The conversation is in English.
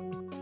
Música